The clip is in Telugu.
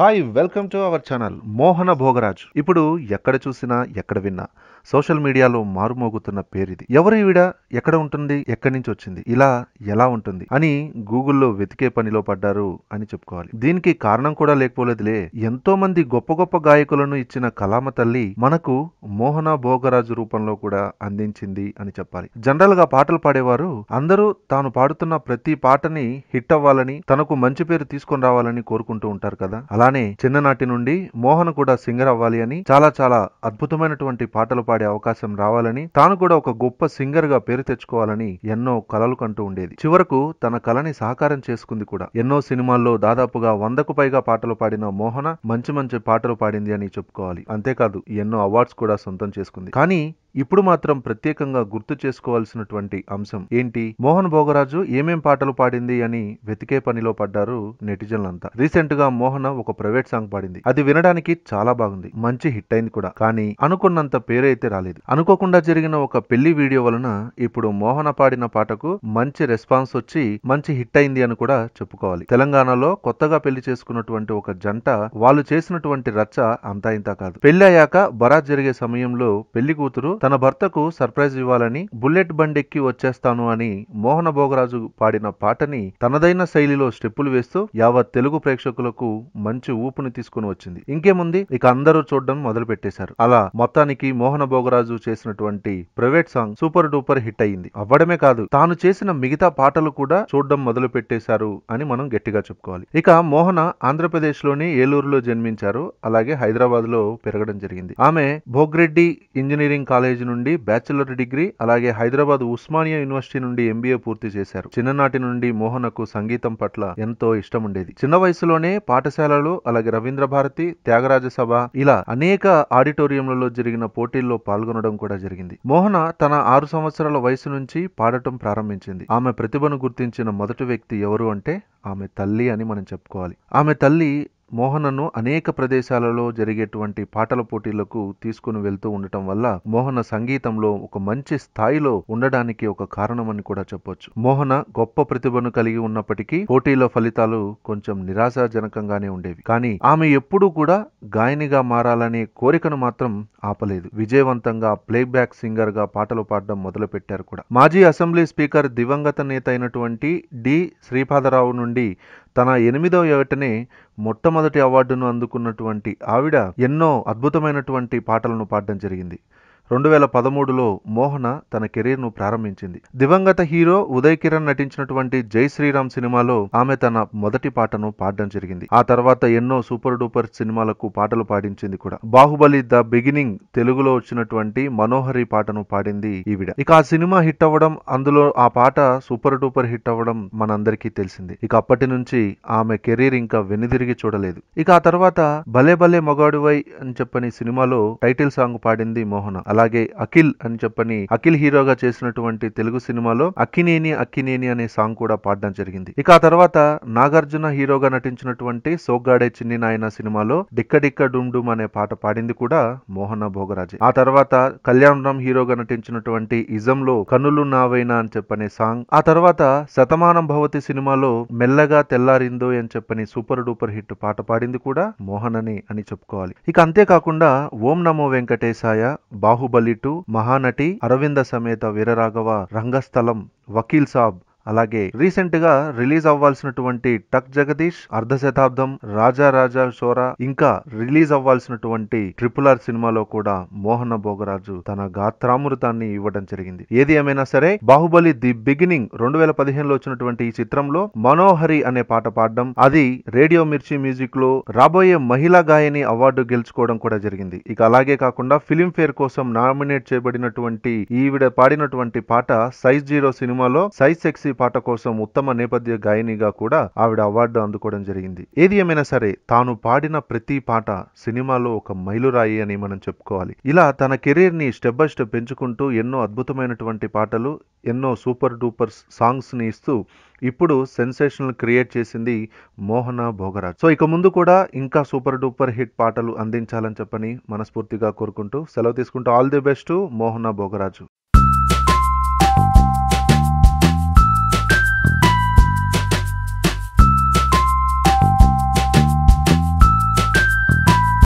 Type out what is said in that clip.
Hi welcome to our channel Mohana Bhogaraj ఇప్పుడు ఎక్కడ చూసినా ఎక్కడ విన్నా సోషల్ మీడియాలో మారుమోగుతున్న పేరిది. ఎవరు ఈవిడ? ఎక్కడ ఉంటుంది? ఎక్కడి నుంచి వచ్చింది? ఇలా ఎలా ఉంటుంది? అని గూగుల్లో వెతికే పనిలో పడ్డారు అని చెప్పుకోవాలి. దీనికి కారణం కూడా లేకపోలేదులే. ఎంతో మంది గొప్ప గొప్ప గాయకులను ఇచ్చిన కలామ తల్లి మనకు మోహన భోగరాజు రూపంలో కూడా అందించింది అని చెప్పాలి. జనరల్గా పాటలు పాడేవారు అందరూ తాను పాడుతున్న ప్రతి పాటని హిట్ అవ్వాలని తనకు మంచి పేరు తీసుకొని రావాలని కోరుకుంటూ ఉంటారు కదా. అలా అలానే చిన్ననాటి నుండి మోహన్ కూడా సింగర్ అవ్వాలి అని చాలా చాలా అద్భుతమైనటువంటి పాటలు పాడే అవకాశం రావాలని తాను కూడా ఒక గొప్ప సింగర్గా పేరు తెచ్చుకోవాలని ఎన్నో కలలు కంటూ ఉండేది. చివరకు తన కళని సహకారం చేసుకుంది కూడా. ఎన్నో సినిమాల్లో దాదాపుగా వందకు పైగా పాటలు పాడిన మోహన మంచి మంచి పాటలు పాడింది అని చెప్పుకోవాలి. అంతేకాదు ఎన్నో అవార్డ్స్ కూడా సొంతం చేసుకుంది. కానీ ఇప్పుడు మాత్రం ప్రత్యేకంగా గుర్తు చేసుకోవాల్సినటువంటి అంశం ఏంటి? మోహన్ భోగరాజు ఏమేం పాటలు పాడింది అని వెతికే పనిలో పడ్డారు నెటిజన్లంతా. రీసెంట్గా మోహన ఒక ప్రైవేట్ సాంగ్ పాడింది. అది వినడానికి చాలా బాగుంది. మంచి హిట్ అయింది కూడా. కానీ అనుకున్నంత పేరైతే రాలేదు. అనుకోకుండా జరిగిన ఒక పెళ్ళి వీడియో వలన ఇప్పుడు మోహన పాడిన పాటకు మంచి రెస్పాన్స్ వచ్చి మంచి హిట్ అయింది అని కూడా చెప్పుకోవాలి. తెలంగాణలో కొత్తగా పెళ్ళి చేసుకున్నటువంటి ఒక జంట వాళ్ళు చేసినటువంటి రచ్చ అంతా ఇంత కాదు. పెళ్ళి అయ్యాక బరాత్ జరిగే సమయంలో పెళ్ళి కూతురు తన భర్తకు సర్ప్రైజ్ ఇవ్వాలని బుల్లెట్ బండెక్కి వచ్చేస్తాను అని మోహన భోగరాజు పాడిన పాటని తనదైన శైలిలో స్టెప్పులు వేస్తూ యావత్ తెలుగు ప్రేక్షకులకు మంచి ఊపుని తీసుకుని వచ్చింది. ఇంకేముంది? ఇక అందరూ చూడడం మొదలు పెట్టేశారు అలా మొత్తానికి మోహన భోగరాజు చేసినటువంటి private song super duper hit అయింది అవ్వడమే కాదు తాను చేసిన మిగతా పాటలు కూడా చూడడం మొదలు పెట్టేశారు అని మనం గట్టిగా చెప్పుకోవాలి. ఇక మోహన ఆంధ్రప్రదేశ్లోని ఏలూరులో జన్మించారు. అలాగే హైదరాబాద్లో పెరగడం జరిగింది. ఆమె భోగ్రెడ్డి ఇంజనీరింగ్ కాలేజ్ నుండి బ్యాచిలర్ డిగ్రీ అలాగే హైదరాబాద్ ఉస్మానియా యూనివర్సిటీ నుండి ఎంబీఏ పూర్తి చేశారు. చిన్ననాటి నుండి మోహనకు సంగీతం పట్ల ఎంతో ఇష్టం ఉండేది చిన్న వయసులోనే పాఠశాలలు అలాగే రవీంద్ర భారతి త్యాగరాజ సభ ఇలా అనేక ఆడిటోరియంలలో జరిగిన పోటీల్లో పాల్గొనడం కూడా జరిగింది. మోహన తన ఆరు సంవత్సరాల వయసు నుంచి పాడటం ప్రారంభించింది. ఆమె ప్రతిభను గుర్తించిన మొదటి వ్యక్తి ఎవరు అంటే ఆమె తల్లి అని మనం చెప్పుకోవాలి. ఆమె తల్లి మోహనను అనేక ప్రదేశాలలో జరిగేటువంటి పాటల పోటీలకు తీసుకుని వెళ్తూ ఉండటం వల్ల మోహన సంగీతంలో ఒక మంచి స్థాయిలో ఉండడానికి ఒక కారణమని కూడా చెప్పొచ్చు. మోహన గొప్ప ప్రతిభను కలిగి ఉన్నప్పటికీ పోటీల ఫలితాలు కొంచెం నిరాశాజనకంగానే ఉండేవి. కానీ ఆమె ఎప్పుడూ కూడా గాయనిగా మారాలనే కోరికను మాత్రం ఆపలేదు. విజయవంతంగా ప్లేబ్యాక్ సింగర్గా పాటలు పాడడం మొదలుపెట్టారు కూడా. మాజీ అసెంబ్లీ స్పీకర్ దివంగత నేత అయినటువంటి డి. శ్రీపాదరావు నుండి తన ఎనిమిదవ ఏటనే మొట్టమొదటి అవార్డును అందుకున్నటువంటి ఆవిడ ఎన్నో అద్భుతమైనటువంటి పాటలను పాడడం జరిగింది. రెండు వేల పదమూడులో మోహన తన కెరీర్ను ప్రారంభించింది. దివంగత హీరో ఉదయ్ కిరణ్ నటించినటువంటి జై శ్రీరామ్ సినిమాలో ఆమె తన మొదటి పాటను పాడడం జరిగింది. ఆ తర్వాత ఎన్నో సూపర్ డూపర్ సినిమాలకు పాటలు పాడించింది కూడా. బాహుబలి ద బిగినింగ్ తెలుగులో వచ్చినటువంటి మనోహరి పాటను పాడింది ఈవిడ. ఇక ఆ సినిమా హిట్ అవ్వడం అందులో ఆ పాట సూపర్ డూపర్ హిట్ అవ్వడం మనందరికీ తెలిసింది. ఇక అప్పటి నుంచి ఆమె కెరీర్ ఇంకా వెనుదిరిగి చూడలేదు. ఇక ఆ తర్వాత భలే భలే మొగాడువై అని చెప్పని సినిమాలో టైటిల్ సాంగ్ పాడింది మోహన. అలాగే అఖిల్ అని చెప్పని అఖిల్ హీరోగా చేసినటువంటి తెలుగు సినిమాలో అక్కినేని అక్కినేని అనే సాంగ్ కూడా పాడడం జరిగింది. ఇక ఆ తర్వాత నాగార్జున హీరోగా నటించినటువంటి సోగ్గాడే చిన్ని నాయన సినిమాలో డిక్క డిక్క డుమ్ డుమ్ అనే పాట పాడింది కూడా మోహన భోగరాజే. ఆ తర్వాత కళ్యాణ్ రామ్ హీరోగా నటించినటువంటి ఇజంలో కన్నులు నావైనా అని చెప్పనే సాంగ్. ఆ తర్వాత శతమానం భవతి సినిమాలో మెల్లగా తెల్లారిందో అని చెప్పని సూపర్ డూపర్ హిట్ పాట పాడింది కూడా మోహననే అని చెప్పుకోవాలి. ఇక అంతేకాకుండా ఓం నమో వెంకటేశాయ బాహు బాహుబలి టు మహానటి అరవింద సమేత వీరరాఘవ రంగస్థలం వకీల్ సాబ్ అలాగే రీసెంట్గా రిలీజ్ అవ్వాల్సినటువంటి టక్ జగదీష్ అర్ధ శతాబ్దం రాజా రాజా షోరా ఇంకా రిలీజ్ అవ్వాల్సినటువంటి ట్రిపుల్ ఆర్ సినిమాలో కూడా మోహన భోగరాజు తన గాత్రామృతాన్ని ఇవ్వడం జరిగింది. ఏది ఏమైనా సరే బాహుబలి ది బిగినింగ్ రెండు వేల పదిహేనులో వచ్చినటువంటి ఈ చిత్రంలో మనోహరి అనే పాట పాడడం అది రేడియో మిర్చి మ్యూజిక్లో రాబోయే మహిళా గాయని అవార్డు గెలుచుకోవడం కూడా జరిగింది. ఇక అలాగే కాకుండా ఫిలింఫేర్ కోసం నామినేట్ చేయబడినటువంటి ఈవిడ పాడినటువంటి పాట సైజ్ జీరో సినిమాలో సైజ్ సెక్సీ పాట కోసం ఉత్తమ నేపథ్య గాయనిగా కూడా ఆవిడ అవార్డు అందుకోవడం జరిగింది. ఏది ఏమైనా సరే తాను పాడిన ప్రతి పాట సినిమాలో ఒక మైలురాయి అని మనం చెప్పుకోవాలి. ఇలా తన కెరీర్ని స్టెప్ బై స్టెప్ పెంచుకుంటూ ఎన్నో అద్భుతమైనటువంటి పాటలు ఎన్నో సూపర్ డూపర్ సాంగ్స్ని ఇస్తూ ఇప్పుడు సెన్సేషనల్ క్రియేట్ చేసింది మోహన భోగరాజ్. సో ఇక ముందు కూడా ఇంకా సూపర్ డూపర్ హిట్ పాటలు అందించాలని చెప్పని మనస్ఫూర్తిగా కోరుకుంటూ సెలవు తీసుకుంటూ all the best Mohana Bhogaraju.